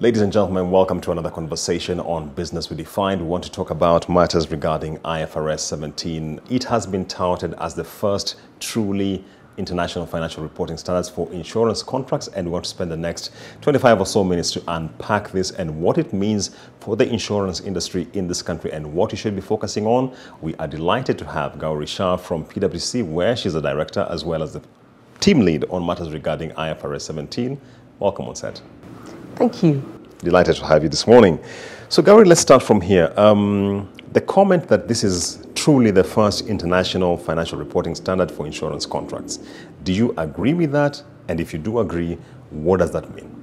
Ladies and gentlemen, welcome to another conversation on Business Redefined. We want to talk about matters regarding IFRS 17. It has been touted as the first truly international financial reporting standards for insurance contracts and we want to spend the next 25 or so minutes to unpack this and what it means for the insurance industry in this country and what you should be focusing on. We are delighted to have Gauri Shah from PwC where she's a director as well as the team lead on matters regarding IFRS 17. Welcome on set. Thank you. Delighted to have you this morning. So Gauri, let's start from here. Um, the comment that this is truly the first international financial reporting standard for insurance contracts. Do you agree with that? And if you do agree, what does that mean?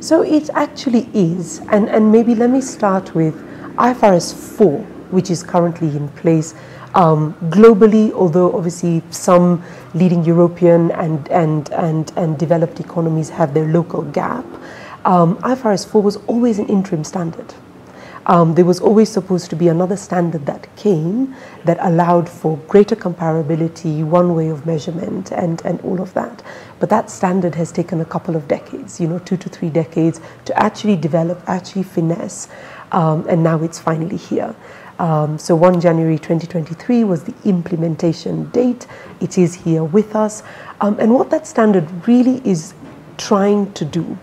So it actually is. And, and maybe let me start with IFRS 4, which is currently in place um, globally, although obviously some leading European and, and, and, and developed economies have their local GAAP, Um, IFRS 4 was always an interim standard. Um, there was always supposed to be another standard that came that allowed for greater comparability, one way of measurement, and, and all of that. But that standard has taken a couple of decades, you know, two to three decades to actually develop, actually finesse, um, and now it's finally here. Um, so 1 January 2023 was the implementation date. It is here with us. Um, and what that standard really is trying to do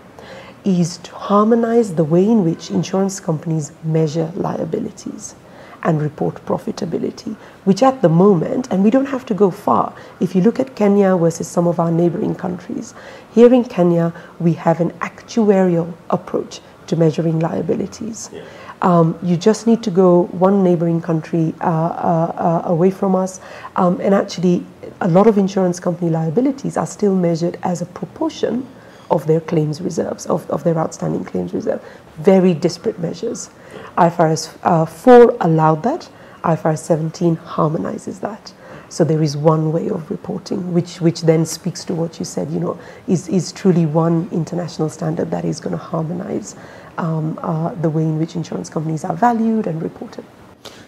is to harmonize the way in which insurance companies measure liabilities and report profitability, which at the moment, and we don't have to go far, if you look at Kenya versus some of our neighboring countries, here in Kenya, we have an actuarial approach to measuring liabilities. Yeah. Um, you just need to go one neighboring country uh, uh, uh, away from us, um, and actually, a lot of insurance company liabilities are still measured as a proportion of their claims reserves, of, of their outstanding claims reserve. Very disparate measures. IFRS uh, 4 allowed that, IFRS 17 harmonizes that. So there is one way of reporting, which, which then speaks to what you said, you know, is, is truly one international standard that is going to harmonize um, uh, the way in which insurance companies are valued and reported.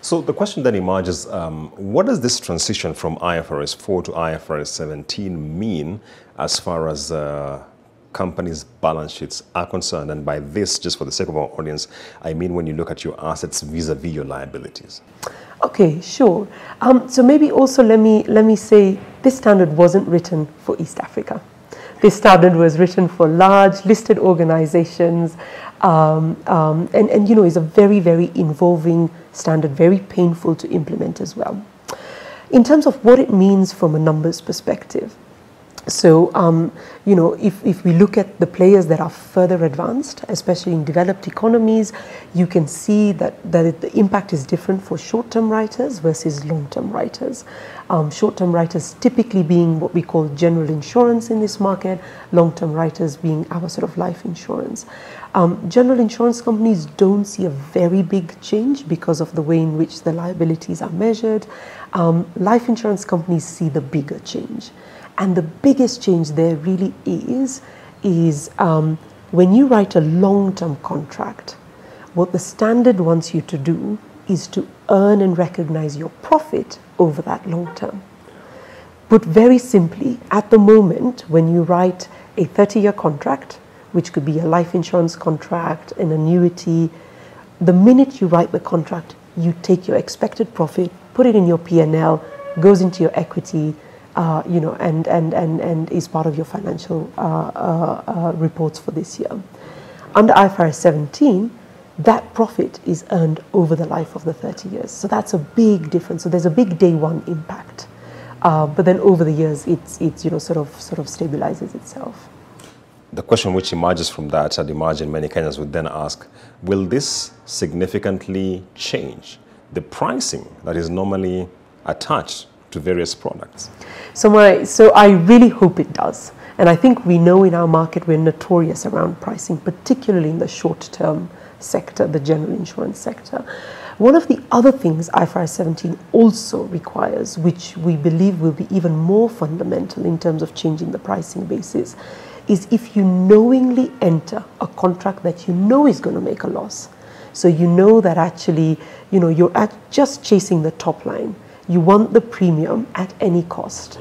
So the question then emerges, um, what does this transition from IFRS 4 to IFRS 17 mean as far as uh, companies' balance sheets are concerned. And by this, just for the sake of our audience, I mean when you look at your assets vis-a-vis your liabilities. Okay, sure. Um, so maybe also let me let me say this standard wasn't written for East Africa. This standard was written for large listed organizations, um, um, and and you know is a very very involving standard, very painful to implement as well. In terms of what it means from a numbers perspective, so, um, you know, if, if we look at the players that are further advanced, especially in developed economies, you can see that, that it, the impact is different for short-term writers versus long-term writers. Um, short-term writers typically being what we call general insurance in this market, long-term writers being our sort of life insurance. Um, general insurance companies don't see a very big change because of the way in which the liabilities are measured. Um, life insurance companies see the bigger change. And the biggest change there really is, is um, when you write a long-term contract, what the standard wants you to do is to earn and recognize your profit over that long term. Put very simply, at the moment, when you write a 30 year contract, which could be a life insurance contract, an annuity, the minute you write the contract, you take your expected profit, put it in your P&L, goes into your equity, uh, you know, and, and, and, and is part of your financial uh, uh, uh, reports for this year. Under IFRS 17, that profit is earned over the life of the 30 years. So that's a big difference. So there's a big day one impact. But then over the years, it's, it's you know, sort of, sort of stabilizes itself. The question which emerges from that, I'd imagine many Kenyans would then ask, will this significantly change the pricing that is normally attached to various products? So, my, so I really hope it does. And I think we know in our market we're notorious around pricing, particularly in the short term sector, the general insurance sector. One of the other things IFRS 17 also requires, which we believe will be even more fundamental in terms of changing the pricing basis, is if you knowingly enter a contract that you know is going to make a loss. So you know that actually, you know, you're just chasing the top line you want the premium at any cost.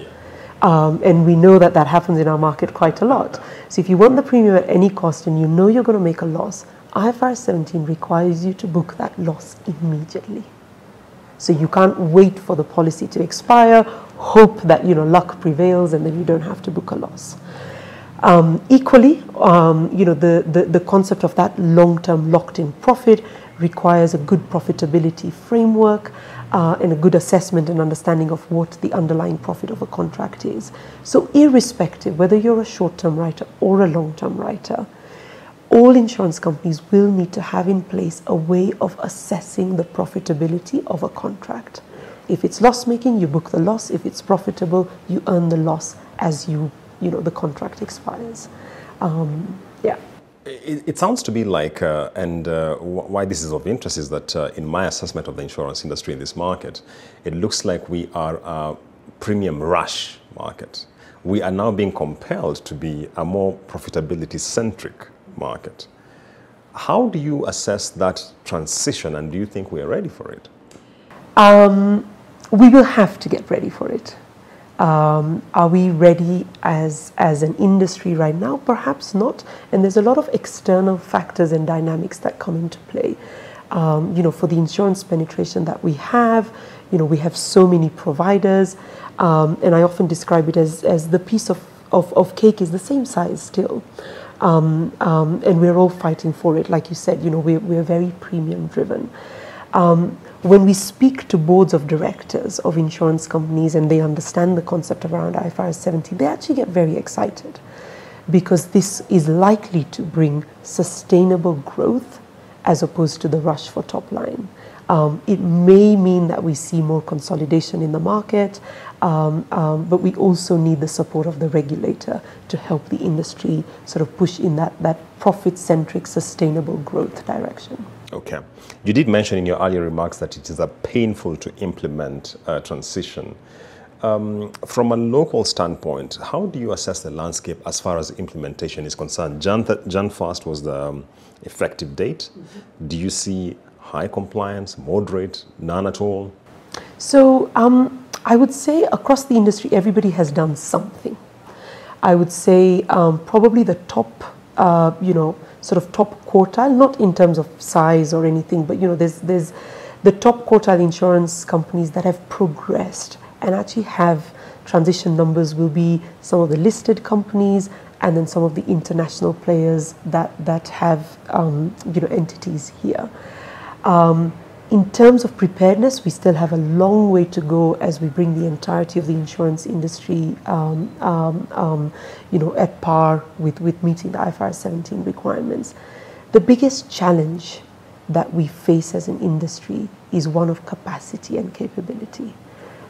Um, and we know that that happens in our market quite a lot. So if you want the premium at any cost and you know you're going to make a loss, IFRS 17 requires you to book that loss immediately. So you can't wait for the policy to expire, hope that you know luck prevails, and then you don't have to book a loss. Um, equally, um, you know the, the, the concept of that long-term locked-in profit requires a good profitability framework and a good assessment and understanding of what the underlying profit of a contract is. So, irrespective whether you're a short term writer or a long term writer, all insurance companies will need to have in place a way of assessing the profitability of a contract. If it's loss making, you book the loss. If it's profitable, you earn the loss as you, you know, the contract expires. Um, yeah. It, it, sounds to be like, uh, and uh, why this is of interest is that uh, in my assessment of the insurance industry in this market, it looks like we are a premium rush market. We are now being compelled to be a more profitability centric market. How do you assess that transition and do you think we are ready for it? Um, we will have to get ready for it. Um, are we ready as, as an industry right now? Perhaps not. And there's a lot of external factors and dynamics that come into play. Um, you know, for the insurance penetration that we have, you know, we have so many providers, um, and I often describe it as, as the piece of, of, of cake is the same size still. Um, um, and we're all fighting for it. Like you said, you know, we're, we're very premium driven. Um, when we speak to boards of directors of insurance companies and they understand the concept around IFRS 17, they actually get very excited because this is likely to bring sustainable growth as opposed to the rush for top line. Um, it may mean that we see more consolidation in the market, um, um, but we also need the support of the regulator to help the industry sort of push in that, that profit centric, sustainable growth direction. Okay. You did mention in your earlier remarks that it is a painful to implement uh, transition. Um, from a local standpoint, how do you assess the landscape as far as implementation is concerned? Jan, Jan 1st was the um, effective date. Mm -hmm. Do you see high compliance, moderate, none at all? So um, I would say across the industry, everybody has done something. I would say um, probably the top, uh, you know, sort of top quartile, not in terms of size or anything, but you know, there's there's the top quartile insurance companies that have progressed and actually have transition numbers will be some of the listed companies and then some of the international players that that have um, you know entities here. Um, in terms of preparedness, we still have a long way to go as we bring the entirety of the insurance industry, um, um, um, you know, at par with, with meeting the IFRS 17 requirements. The biggest challenge that we face as an industry is one of capacity and capability.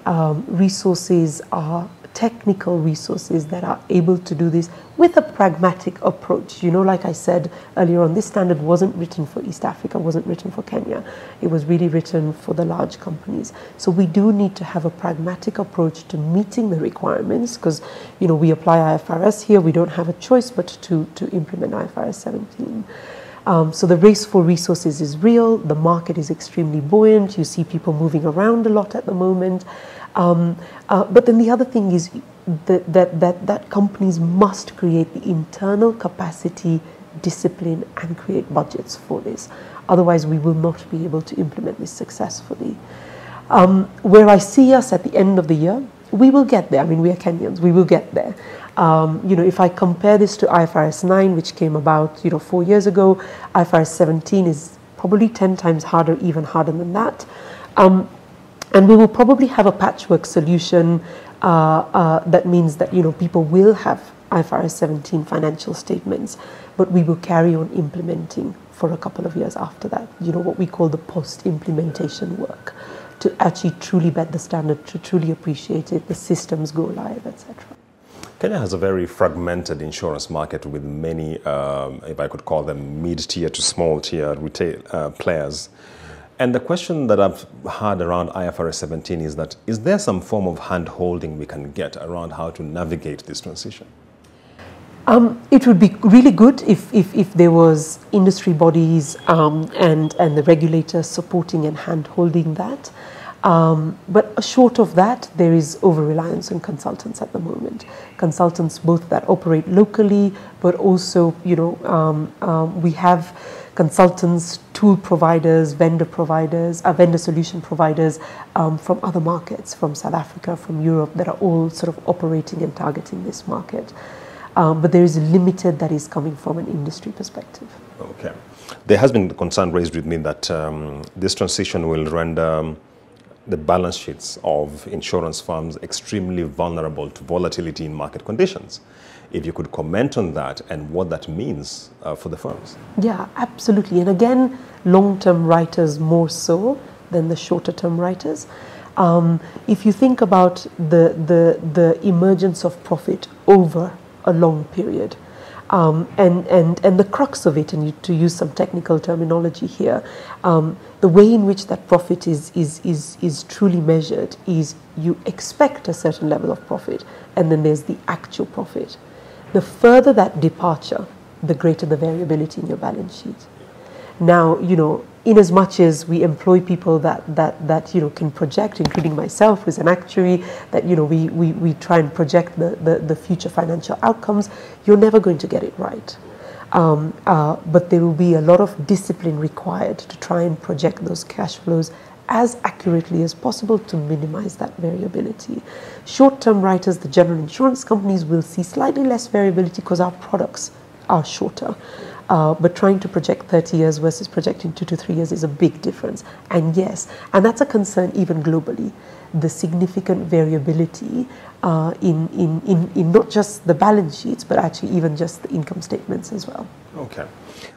Um, resources are technical resources that are able to do this with a pragmatic approach. You know, like I said earlier on, this standard wasn't written for East Africa, wasn't written for Kenya. It was really written for the large companies. So we do need to have a pragmatic approach to meeting the requirements because, you know, we apply IFRS here. We don't have a choice but to, to implement IFRS 17. Um, so the race for resources is real. The market is extremely buoyant. You see people moving around a lot at the moment. Um, uh, but then the other thing is that, that, that, that companies must create the internal capacity, discipline, and create budgets for this. Otherwise, we will not be able to implement this successfully. Um, where I see us at the end of the year, we will get there. I mean, we are Kenyans, we will get there. Um, you know, if I compare this to IFRS 9, which came about, you know, four years ago, IFRS 17 is probably 10 times harder, even harder than that. Um, and we will probably have a patchwork solution uh, uh, that means that, you know, people will have IFRS 17 financial statements, but we will carry on implementing for a couple of years after that, you know, what we call the post-implementation work to actually truly bet the standard, to truly appreciate it, the systems go live, etc. Kenya has a very fragmented insurance market with many, um, if I could call them mid-tier to small-tier retail uh, players. And the question that I've had around IFRS 17 is that, is there some form of hand-holding we can get around how to navigate this transition? Um, it would be really good if, if, if there was industry bodies um, and, and the regulators supporting and hand-holding that. Um, but short of that, there is over reliance on consultants at the moment. Consultants both that operate locally, but also, you know, um, um, we have consultants, tool providers, vendor providers, uh, vendor solution providers um, from other markets, from South Africa, from Europe, that are all sort of operating and targeting this market. Um, but there is limited that is coming from an industry perspective. Okay. There has been concern raised with me that um, this transition will render the balance sheets of insurance firms extremely vulnerable to volatility in market conditions. If you could comment on that and what that means uh, for the firms. Yeah, absolutely. And again, long term writers more so than the shorter term writers. Um, if you think about the, the, the emergence of profit over a long period, um, and, and, and the crux of it, and you, to use some technical terminology here, um, the way in which that profit is, is, is, is truly measured is you expect a certain level of profit, and then there's the actual profit. The further that departure, the greater the variability in your balance sheet. Now, you know, in as much as we employ people that, that, that you know, can project, including myself who's an actuary, that you know, we, we, we try and project the, the, the future financial outcomes, you're never going to get it right. Um, uh, but there will be a lot of discipline required to try and project those cash flows as accurately as possible to minimize that variability. Short term writers, the general insurance companies will see slightly less variability because our products are shorter. Uh, but trying to project 30 years versus projecting two to three years is a big difference. And yes, and that's a concern even globally the significant variability uh, in, in, in, in not just the balance sheets, but actually even just the income statements as well. Okay.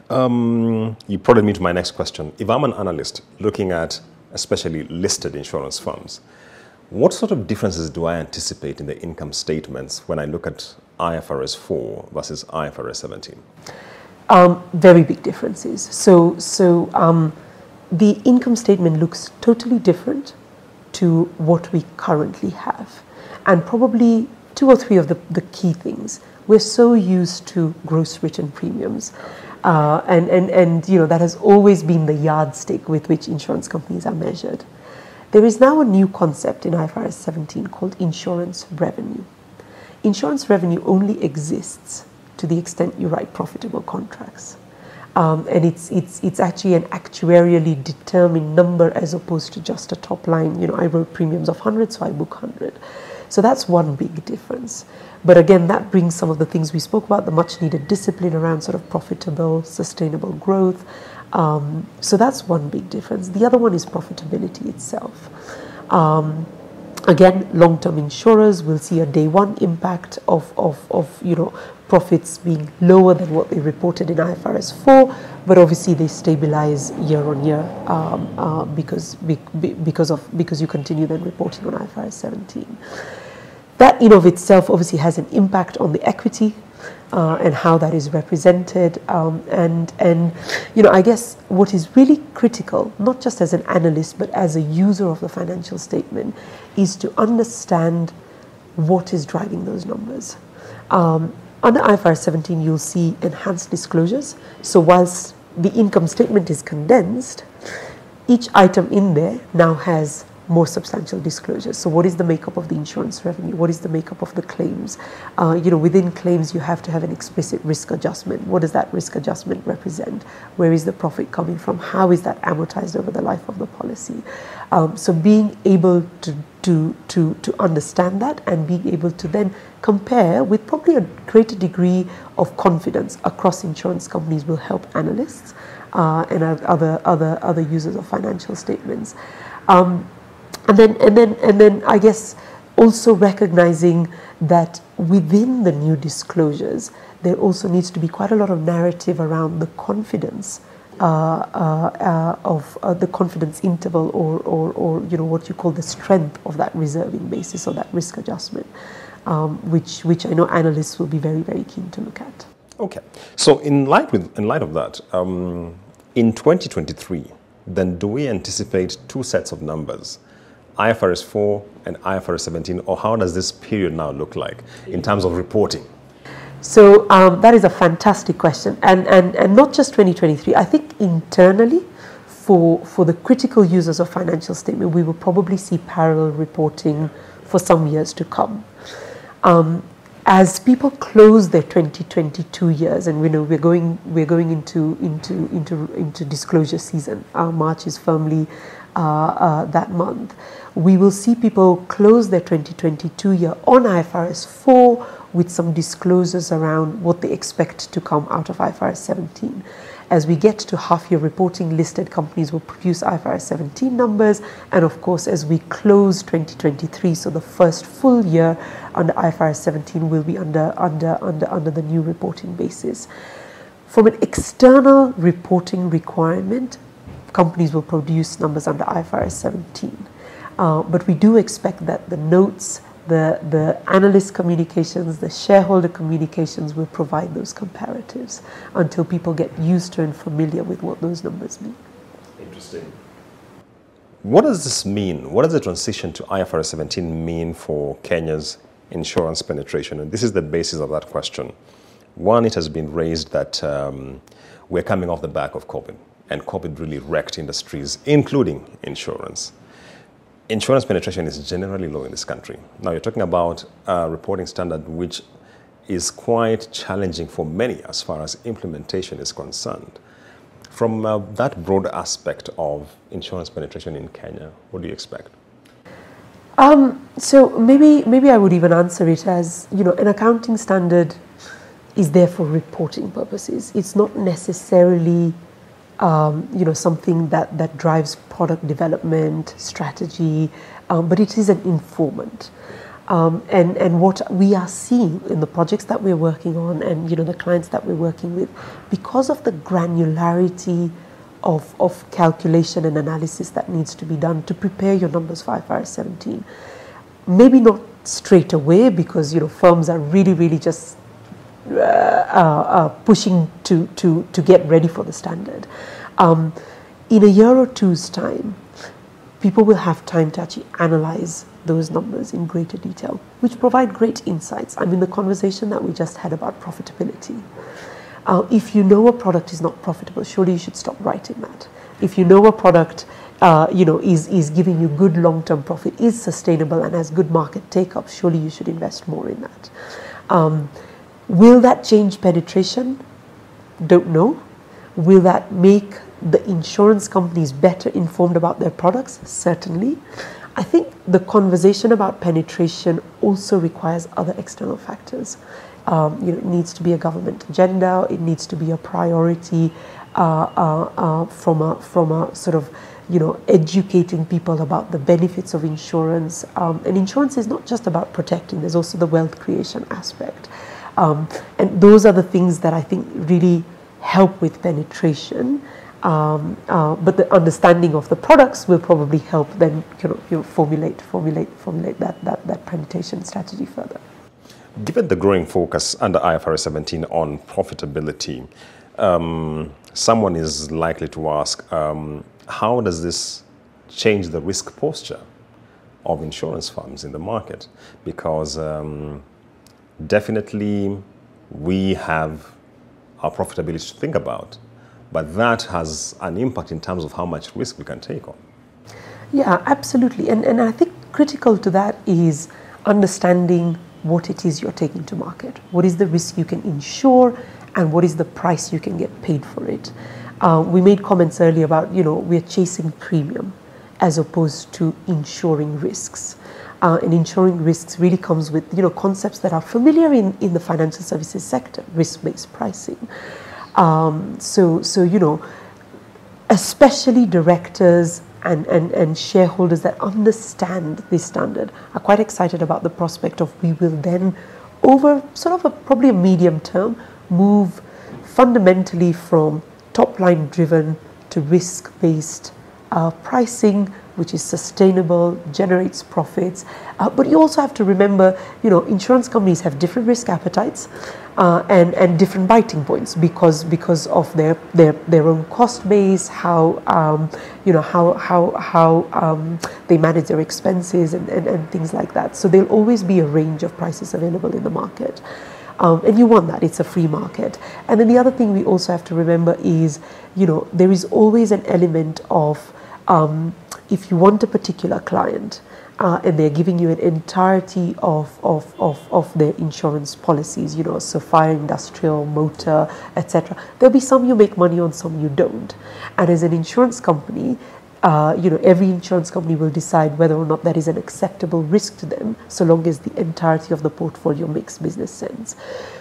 Um, you prodded me to my next question. If I'm an analyst looking at especially listed insurance firms, what sort of differences do I anticipate in the income statements when I look at IFRS 4 versus IFRS 17? Um, very big differences. So, so um, the income statement looks totally different to what we currently have. And probably two or three of the, the key things. We're so used to gross written premiums. Uh, and, and, and you know that has always been the yardstick with which insurance companies are measured. There is now a new concept in IFRS 17 called insurance revenue. Insurance revenue only exists to the extent you write profitable contracts. Um, and it's, it's, it's actually an actuarially determined number as opposed to just a top line. You know, I wrote premiums of 100, so I book 100. So that's one big difference. But again, that brings some of the things we spoke about the much needed discipline around sort of profitable, sustainable growth. Um, so that's one big difference. The other one is profitability itself. Um, again, long-term insurers will see a day one impact of, of, of you know profits being lower than what they reported in IFRS 4, but obviously they stabilize year on year um, uh, because, be, because, of, because you continue then reporting on IFRS 17. That in of itself obviously has an impact on the equity uh, and how that is represented. Um, and, and, you know, I guess what is really critical, not just as an analyst, but as a user of the financial statement, is to understand what is driving those numbers. Um, under IFRS 17, you'll see enhanced disclosures. So whilst the income statement is condensed, each item in there now has more substantial disclosures. So what is the makeup of the insurance revenue? What is the makeup of the claims? Uh, you know, within claims, you have to have an explicit risk adjustment. What does that risk adjustment represent? Where is the profit coming from? How is that amortized over the life of the policy? Um, so being able to, to, to, to understand that and being able to then compare with probably a greater degree of confidence across insurance companies will help analysts uh, and other, other, other users of financial statements. Um, and then, and then, and then I guess also recognizing that within the new disclosures, there also needs to be quite a lot of narrative around the confidence uh, uh, uh, of uh, the confidence interval or, or, or, you know, what you call the strength of that reserving basis or that risk adjustment, um, which, which I know analysts will be very, very keen to look at. Okay. So in light, with, in light of that, um, in 2023, then do we anticipate two sets of numbers? IFRS 4 and IFRS 17, or how does this period now look like in terms of reporting? So um, that is a fantastic question, and, and, and not just 2023. I think internally, for, for the critical users of financial statement, we will probably see parallel reporting for some years to come. Um, as people close their 2022 years, and we know we're going we're going into into into into disclosure season. Uh, March is firmly uh, uh, that month. We will see people close their 2022 year on IFRS 4 with some disclosures around what they expect to come out of IFRS 17. As we get to half year reporting, listed companies will produce IFRS 17 numbers. And of course, as we close 2023, so the first full year under IFRS 17 will be under, under, under, under the new reporting basis. From an external reporting requirement, companies will produce numbers under IFRS 17. Uh, but we do expect that the notes the, the analyst communications, the shareholder communications will provide those comparatives until people get used to and familiar with what those numbers mean. Interesting. What does this mean? What does the transition to IFRS 17 mean for Kenya's insurance penetration? And this is the basis of that question. One, it has been raised that um, we're coming off the back of COVID, and COVID really wrecked industries, including insurance insurance penetration is generally low in this country. Now, you're talking about a reporting standard which is quite challenging for many as far as implementation is concerned. From uh, that broad aspect of insurance penetration in Kenya, what do you expect? Um, so maybe maybe I would even answer it as you know an accounting standard is there for reporting purposes. It's not necessarily um, you know, something that, that drives product development, strategy, um, but it is an informant. Um, and, and what we are seeing in the projects that we're working on and you know the clients that we're working with, because of the granularity of, of calculation and analysis that needs to be done to prepare your numbers for IFRS 17, maybe not straight away because you know firms are really really just uh, uh, uh, pushing to, to, to get ready for the standard. Um, in a year or two's time, people will have time to actually analyze those numbers in greater detail, which provide great insights. I mean, the conversation that we just had about profitability. Uh, if you know a product is not profitable, surely you should stop writing that. If you know a product, uh, you know, is, is giving you good long-term profit, is sustainable and has good market take-up, surely you should invest more in that. Um, Will that change penetration? Don't know. Will that make the insurance companies better informed about their products? Certainly. I think the conversation about penetration also requires other external factors. Um, you know, it needs to be a government agenda. It needs to be a priority uh, uh, uh, from a from a sort of you know educating people about the benefits of insurance. Um, and insurance is not just about protecting. There's also the wealth creation aspect. Um, and those are the things that I think really help with penetration. Um, uh, but the understanding of the products will probably help then you know, you know, formulate, formulate, formulate that, that, that penetration strategy further. Given the growing focus under IFRS 17 on profitability, um, someone is likely to ask, um, how does this change the risk posture of insurance firms in the market? Because um, definitely we have our profitability to think about, but that has an impact in terms of how much risk we can take on. Yeah, absolutely. And, and I think critical to that is understanding what it is you're taking to market. What is the risk you can insure and what is the price you can get paid for it? Uh, we made comments earlier about, you know, we're chasing premium as opposed to insuring risks uh, and ensuring risks really comes with you know concepts that are familiar in, in the financial services sector, risk-based pricing. Um, so so you know, especially directors and, and, and shareholders that understand this standard are quite excited about the prospect of we will then over sort of a, probably a medium term move fundamentally from top line driven to risk based uh, pricing which is sustainable, generates profits. Uh, but you also have to remember, you know, insurance companies have different risk appetites uh, and, and different biting points because because of their their, their own cost base, how um, you know how how how um, they manage their expenses and, and, and things like that. So there'll always be a range of prices available in the market. Um, and you want that, it's a free market. And then the other thing we also have to remember is, you know, there is always an element of um, if you want a particular client, uh, and they're giving you an entirety of, of, of, of their insurance policies, you know, so fire, industrial, motor, etc. There'll be some you make money on, some you don't. And as an insurance company, uh, you know, every insurance company will decide whether or not that is an acceptable risk to them, so long as the entirety of the portfolio makes business sense.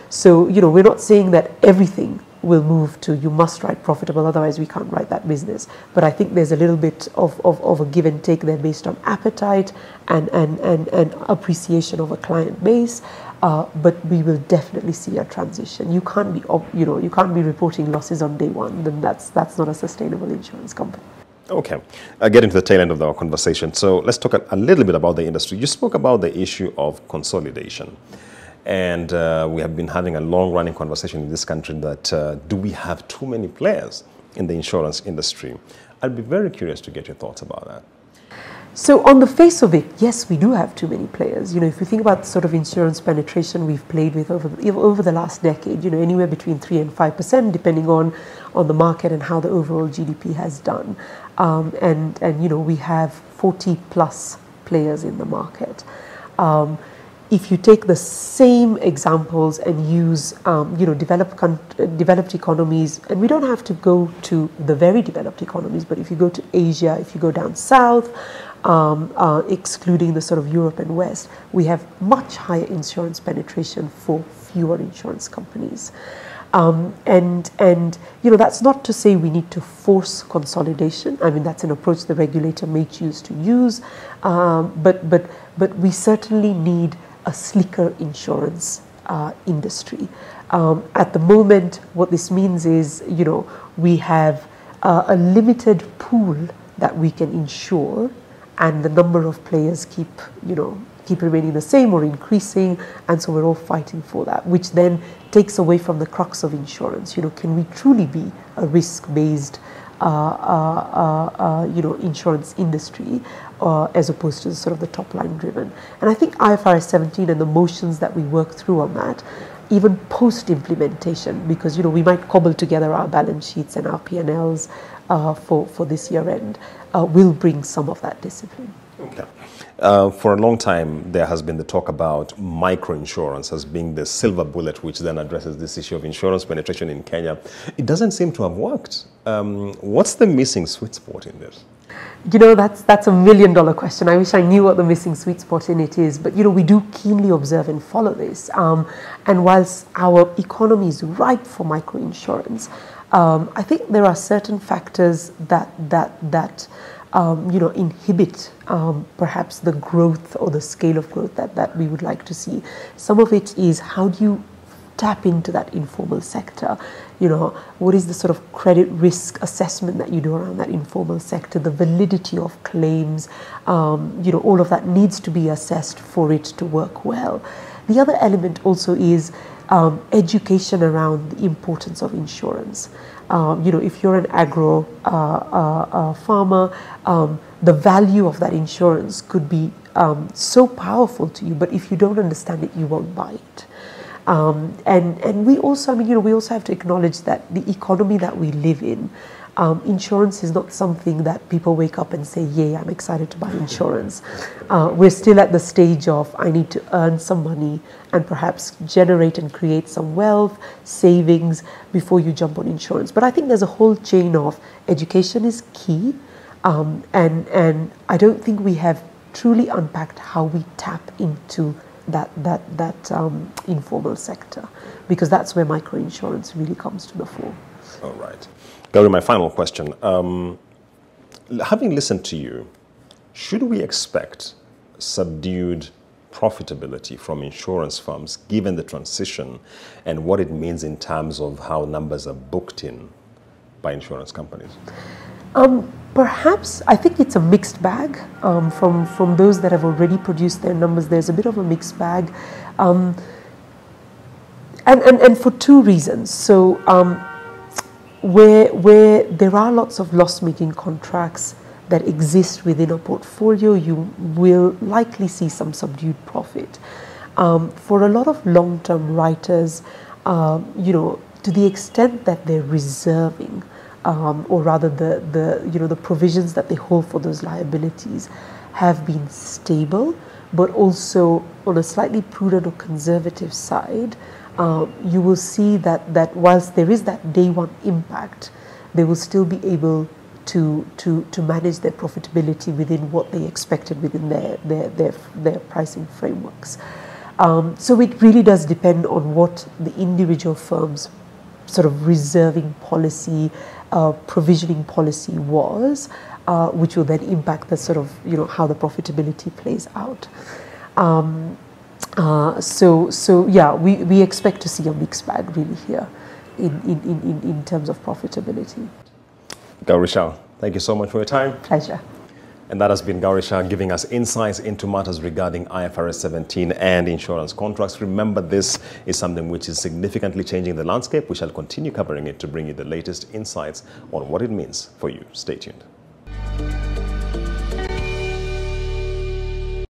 So, you know, we're not saying that everything will move to you must write profitable, otherwise we can't write that business. But I think there's a little bit of, of, of a give and take there based on appetite and, and, and, and appreciation of a client base. Uh, but we will definitely see a transition. You can't be, you know, you can't be reporting losses on day one. Then that's that's not a sustainable insurance company. Okay, uh, getting to the tail end of our conversation. So let's talk a, a little bit about the industry. You spoke about the issue of consolidation. And uh, we have been having a long running conversation in this country that uh, do we have too many players in the insurance industry? I'd be very curious to get your thoughts about that. So on the face of it, yes, we do have too many players. You know, if you think about the sort of insurance penetration we've played with over the, over the last decade, you know, anywhere between three and five percent, depending on on the market and how the overall GDP has done. Um, and and you know, we have 40 plus players in the market. Um, if you take the same examples and use, um, you know, developed, developed economies, and we don't have to go to the very developed economies, but if you go to Asia, if you go down south, um, uh, excluding the sort of Europe and West, we have much higher insurance penetration for fewer insurance companies. Um, and and you know that's not to say we need to force consolidation. I mean that's an approach the regulator may choose to use, um, but but but we certainly need a slicker insurance uh, industry. Um, at the moment, what this means is, you know, we have uh, a limited pool that we can insure, and the number of players keep, you know, keep remaining the same or increasing, and so we're all fighting for that, which then takes away from the crux of insurance. You know, can we truly be a risk-based Uh, uh, uh, you know, insurance industry as opposed to sort of the top line driven. And I think IFRS 17 and the motions that we work through on that even post implementation because you know we might cobble together our balance sheets and our P&Ls uh, for, for this year end uh, will bring some of that discipline. Okay. Uh, for a long time, there has been the talk about microinsurance as being the silver bullet, which then addresses this issue of insurance penetration in Kenya. It doesn't seem to have worked. Um, what's the missing sweet spot in this? You know, that's, that's a million dollar question. I wish I knew what the missing sweet spot in it is. But, you know, we do keenly observe and follow this. Um, and whilst our economy is ripe for microinsurance, um, I think there are certain factors that, that, that um, you know, inhibit um, perhaps the growth or the scale of growth that, that we would like to see. Some of it is how do you tap into that informal sector? You know, what is the sort of credit risk assessment that you do around that informal sector, the validity of claims, um, you know, all of that needs to be assessed for it to work well. The other element also is um, education around the importance of insurance. Um, you know, if you're an agro uh, uh, uh, farmer, um, the value of that insurance could be um, so powerful to you, but if you don't understand it, you won't buy it. Um, and and we also, I mean, you know, we also have to acknowledge that the economy that we live in um, insurance is not something that people wake up and say, Yay, I'm excited to buy insurance. Uh, we're still at the stage of I need to earn some money and perhaps generate and create some wealth, savings before you jump on insurance. But I think there's a whole chain of education is key. Um, and, and I don't think we have truly unpacked how we tap into that, that, that um, informal sector because that's where microinsurance really comes to the fore. All right. Gauri, my final question. Um, having listened to you, should we expect subdued profitability from insurance firms given the transition and what it means in terms of how numbers are booked in by insurance companies? Um, perhaps I think it's a mixed bag. Um, from from those that have already produced their numbers, there's a bit of a mixed bag, um, and, and and for two reasons. So um, where, where there are lots of loss making contracts that exist within a portfolio, you will likely see some subdued profit. Um, for a lot of long-term writers, um, you know, to the extent that they're reserving, um, or rather the, the, you know, the provisions that they hold for those liabilities have been stable, but also on a slightly prudent or conservative side, uh, you will see that, that whilst there is that day one impact, they will still be able to, to, to manage their profitability within what they expected within their, their, their, their pricing frameworks. Um, so it really does depend on what the individual firm's sort of reserving policy, uh, provisioning policy was, uh, which will then impact the sort of, you know, how the profitability plays out. Um, uh, so, so yeah, we, we expect to see a mixed bag really here in, in, in, in terms of profitability. Gauri Shah, thank you so much for your time. Pleasure. And that has been Gauri Shah giving us insights into matters regarding IFRS 17 and insurance contracts. Remember, this is something which is significantly changing the landscape. We shall continue covering it to bring you the latest insights on what it means for you. Stay tuned.